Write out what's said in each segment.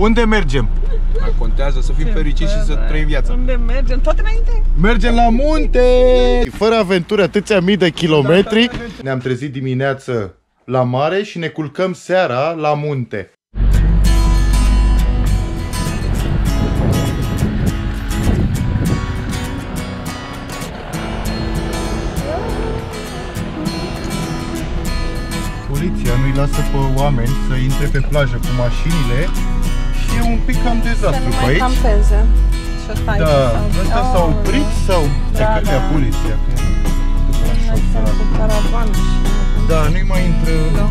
Unde mergem? Dar contează să fim fericiți și să trăim viața. Unde mergem? Tot înainte? Mergem la munte! Fără aventuri atâția mii de kilometri. Ne-am trezit dimineață la mare și ne culcăm seara la munte. Poliția nu-i lasă pe oameni să intre pe plajă cu mașinile și e un pic cam dezastru pe aici. campeze. Și ăsta Da, ăsta s-a oprit sau Da, da, da. da. poliția? că e la șoc, sărac. cu caravană și... Da, nu-i mai intră... Da.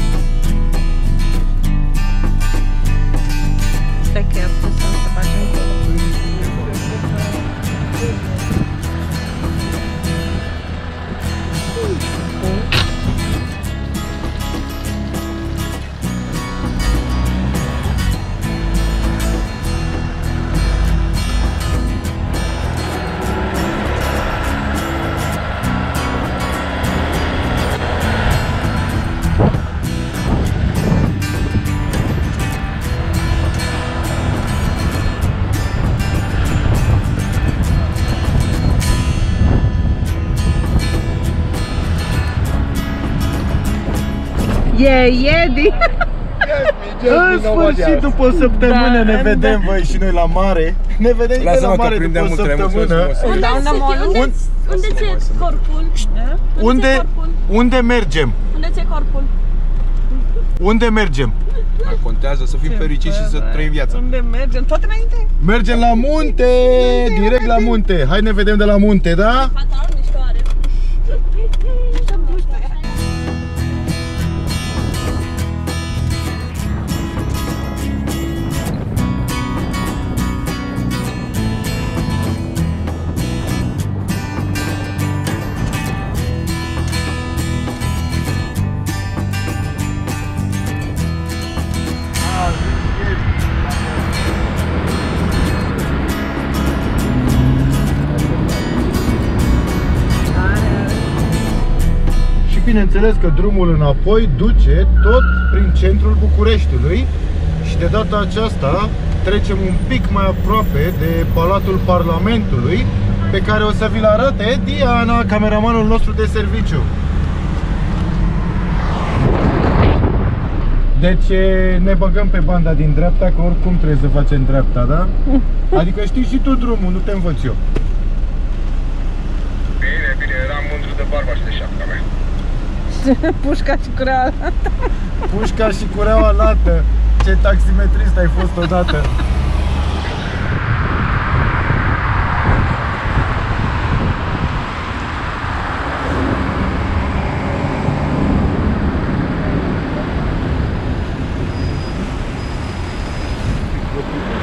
E, Iedi! În sfârșit, după o săptămână Da, ne da. vedem, băi, și noi la mare. Ne vedem și noi Lasă-mă la că mare după prindem o un tremur, săptămână. mulțumesc frumos. Unde, dau înapoi. unde, Un- unde ți corpul? Unde, corpul? unde mergem? Unde ți corpul? Unde mergem? Dar contează să fim fericiți și să trăim viața. Unde mergem? Tot înainte? Mergem la munte, direct la munte. Hai ne vedem de la munte, da? Pantalon bineînțeles că drumul înapoi duce tot prin centrul Bucureștiului și de data aceasta trecem un pic mai aproape de Palatul Parlamentului pe care o să vi-l arate Diana, cameramanul nostru de serviciu. Deci e, ne băgăm pe banda din dreapta, că oricum trebuie să facem dreapta, da? Adică știi și tu drumul, nu te învăț eu. Bine, bine, eram mândru de barba și de șapca mea. Pușca și curea. Pușca și cureaua lată. Ce taximetrist ai fost odată. Centrul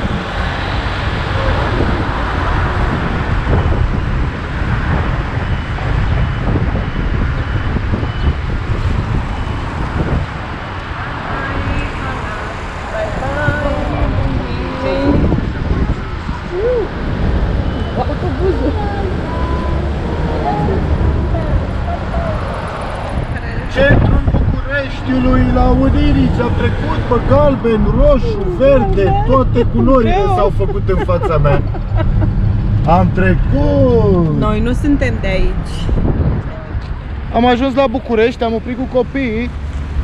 Bucureștiului la Unirici a trecut pe galben, roșu, verde, toate culorile s-au făcut în fața mea. Am trecut! Noi nu suntem de aici. Am ajuns la București, am oprit cu copiii.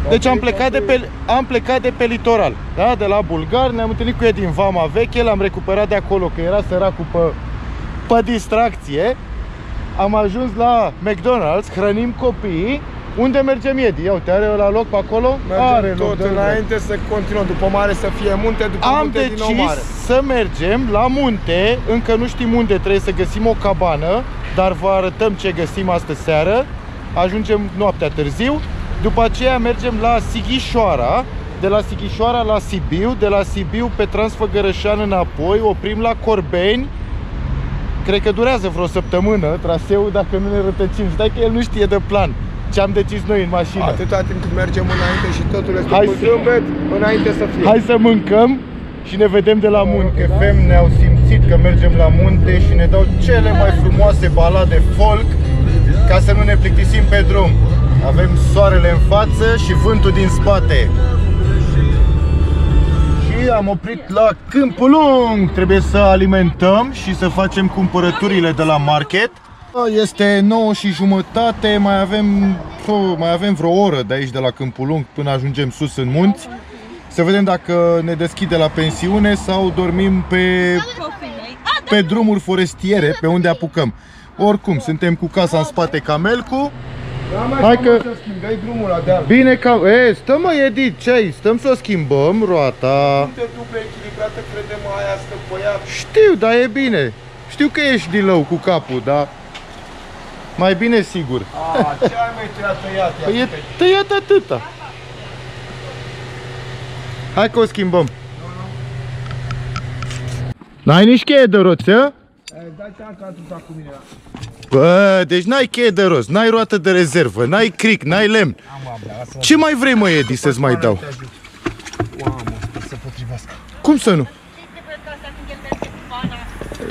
Deci am plecat, de pe, am plecat de pe litoral, da? de la Bulgar, ne-am întâlnit cu ei din Vama Veche, l-am recuperat de acolo, că era săracul pe, pe distracție. Am ajuns la McDonald's, hrănim copiii. Unde mergem, Edi? Ia uite, are la loc pe acolo? are Mergem tot loc, da, da. înainte să continuăm. După mare să fie munte, după Am munte din nou decis mare. să mergem la munte, încă nu știm unde, trebuie să găsim o cabană, dar vă arătăm ce găsim astă seară. Ajungem noaptea târziu, după aceea mergem la Sighișoara, de la Sighișoara la Sibiu, de la Sibiu pe Transfăgărășan înapoi, oprim la Corbeni, cred că durează vreo săptămână traseul dacă nu ne rătăcim. Stai că el nu știe de plan ce am decis noi în mașină. Atâta timp cât mergem înainte și totul este Hai cu să- zâmbet, înainte să fie. Hai să mâncăm și ne vedem de la munte. FM ne-au simțit că mergem la munte și ne dau cele mai frumoase balade folk ca să nu ne plictisim pe drum. Avem soarele în față și vântul din spate. Și am oprit la Câmpul Lung. Trebuie să alimentăm și să facem cumpărăturile de la market. Este 9 și jumătate, mai avem, oh, mai avem vreo oră de aici de la Câmpul Lung până ajungem sus în munți. Să vedem dacă ne deschide la pensiune sau dormim pe, pe drumuri forestiere, pe unde apucăm. Oricum, suntem cu casa în spate camelcu. Hai că- Să schimb, dai drumul la deal. Bine ca... E, stăm mă, Edith, ce ai? Stăm să o schimbăm, roata. Uite dublă echilibrată, credem aia stă pe ea. Știu, dar e bine. Știu că ești din lău cu capul, dar mai bine sigur. A, ce ai mai tăiat tăiat? Ia Păi e uite. tăiat atâta. Hai că o schimbăm. N-ai nici cheie de roți, a? Eh, Dai seama că atâta cu mine. Bă, deci n-ai cheie de roți, n-ai roată de rezervă, n-ai cric, n-ai lemn. Ce mai vrei, mă, Edi, să-ți mai dau? Mamă, sper să potrivească. Cum să nu?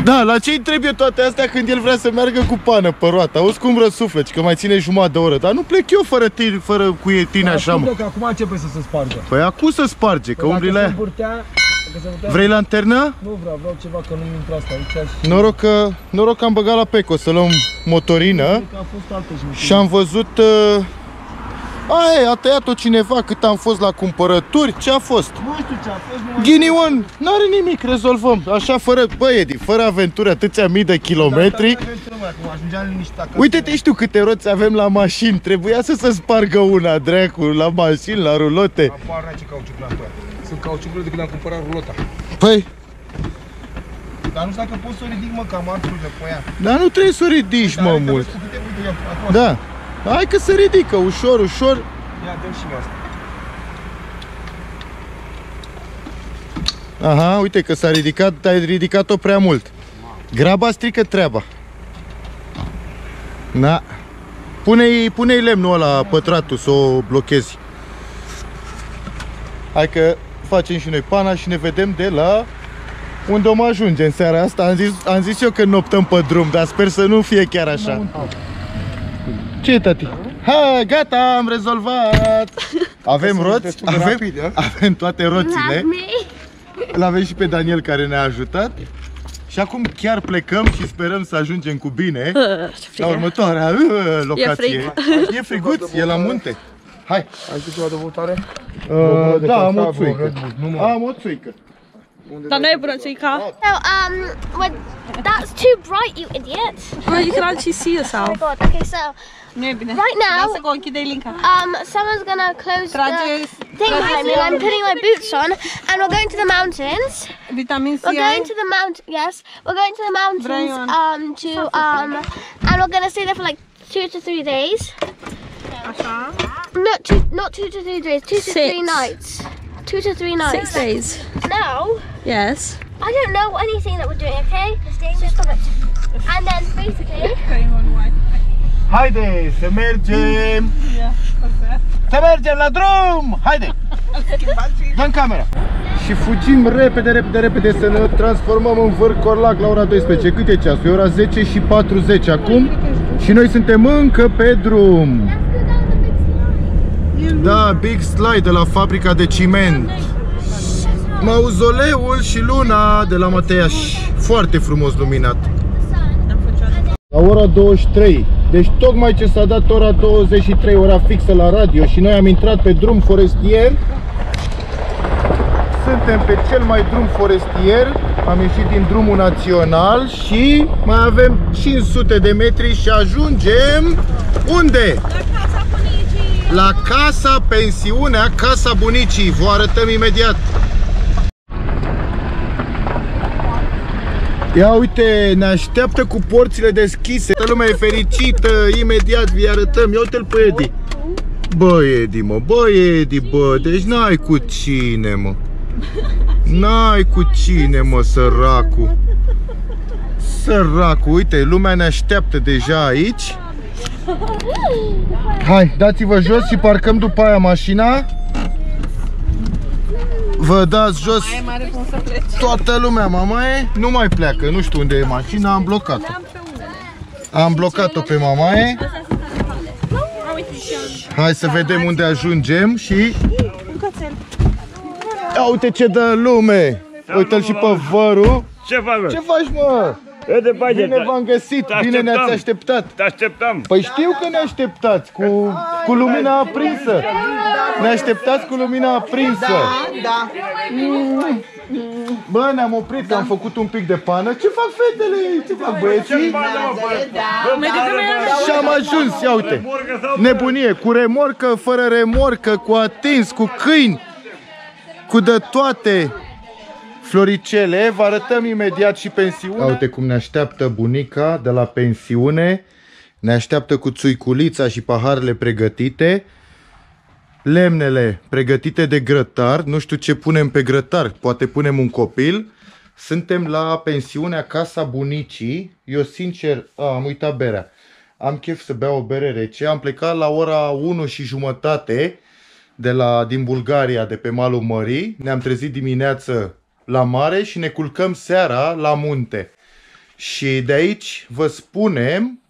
Da, la ce trebuie toate astea când el vrea să meargă cu pană pe roată? Auzi cum răsufleci, că mai ține jumătate de oră, dar nu plec eu fără tine, fără cu e tine așa, mă. Că acum începe să se spargă. Păi acum să sparge, că umbli la Dacă se ea. învârtea, dacă se învârtea, Vrei lanternă? Nu vreau, vreau ceva că nu-mi intră asta aici și... Noroc că, noroc că am băgat la Peco să luăm motorină Cred că a fost altă și și am văzut... Uh... A, e, a tăiat-o cineva cât am fost la cumpărături, ce a fost? Nu știu ce a fost, nu mai Ghinion, n-are nimic, rezolvăm. Așa, fără, bă, Edi, fără aventuri, atâția mii de kilometri. Acum ajungeam liniștit acasă. Uite-te, știu câte roți avem la mașini, trebuia să se spargă una, dracu, la mașini, la rulote. Apar ce cauciuc la toate. Sunt cauciucurile de când am cumpărat rulota. Păi, Dar nu știu dacă pot să o ridic, mă, cam arțurile pe ea. dar nu trebuie să o ridici, Dar mă, uite, mult. vezi cu câte- uite, ia, acum. Da, hai că se ridică, ușor, ușor. Ia, dă și mie asta. Aha, uite că s-a ridicat, ai ridicat-o prea mult. Graba strică treaba. Na. Pune-i, pune-i lemnul ăla, pătratul, să o blochezi. Hai că facem și noi pana și ne vedem de la unde om ajunge în seara asta. Am zis, am zis eu că noptăm pe drum, dar sper să nu fie chiar așa. Ce tati? Ha, gata, am rezolvat! Avem Sunt roți, destul de avem, rapid, a? avem toate roțile. Îl avem și pe Daniel care ne-a ajutat. Și acum chiar plecăm și sperăm să ajungem cu bine la următoarea uh, locație. E friguț, e la munte. Hai. Ai tu ceva de votare? Uh, de da, am cafea, o vreo țuică. Red Bull, nu, mă. Am o țuică. Dar nu e brățica. No, um, when, that's too bright, you idiot. Well, you can actually see yourself. Oh yourself. my god. Okay, so Nu. Right now- Lasă că o închide Linca. um, someone's gonna close Trage, the thing behind me. I'm putting my boots on, and we're going to the mountains. vitamin C We're going to the mount. Yes, we're going to the mountains. Um, to um, and we're gonna stay there for like two to three days. Not two, not two to three days. Two to three nights. Two to three nights. Six days. Now, Yes. I don't know anything that we're doing. Okay. Just stop it. And then basically. Haide, să mergem! Să mergem la drum! Haide! Dă-mi camera! Și fugim repede, repede, repede să ne transformăm în Vârcorlac la ora 12. Cât e ceasul? E ora 10 și 40 acum și noi suntem încă pe drum. Da, Big Slide de la fabrica de ciment. Mauzoleul și luna de la Mateiaș. Foarte frumos luminat. La ora 23. Deci tocmai ce s-a dat ora 23, ora fixă la radio și noi am intrat pe drum forestier. Suntem pe cel mai drum forestier. Am ieșit din drumul național și mai avem 500 de metri și ajungem unde? La casa, pensiunea Casa Bunicii. Vă arătăm imediat. Ia uite, ne așteaptă cu porțile deschise. Toată lumea e fericită, imediat vi arătăm. Ia uite-l pe Edi. Bă, Edi, mă, bă, Edi, bă, deci n-ai cu cine, mă. N-ai cu cine, mă, săracu. Săracu, uite, lumea ne așteaptă deja aici. Hai, dați-vă jos și parcăm după aia mașina. Vă dați jos E mare cum să pleci. Toată lumea, mamaie, nu mai pleacă. Nu știu unde e mașina, am blocat-o. Am blocat-o pe mamaie. Hai să vedem unde ajungem și... Ia uite ce dă lume! Uite-l și pe vărul. Ce fac, Ce faci, mă? Uite, bage, Bine v-am găsit, Te bine ne-ați așteptam. așteptat. Te așteptam. Păi știu că ne așteptați cu, cu lumina aprinsă. Ne așteptați cu lumina aprinsă. Da. Bă, ne-am oprit, că am făcut un pic de pană. Ce fac fetele? Ce fac băieții? Și am ajuns, ia uite. Nebunie, cu remorcă, fără remorcă, cu atins, cu câini, cu de toate. Floricele, vă arătăm imediat și pensiunea. Uite cum ne așteaptă bunica de la pensiune. Ne așteaptă cu țuiculița și paharele pregătite. Lemnele pregătite de grătar. Nu știu ce punem pe grătar. Poate punem un copil. Suntem la pensiunea Casa Bunicii. Eu sincer, a, am uitat berea. Am chef să beau o bere rece. Am plecat la ora 1 și jumătate de la, din Bulgaria, de pe malul mării. Ne-am trezit dimineață la mare și ne culcăm seara la munte. Și de aici vă spunem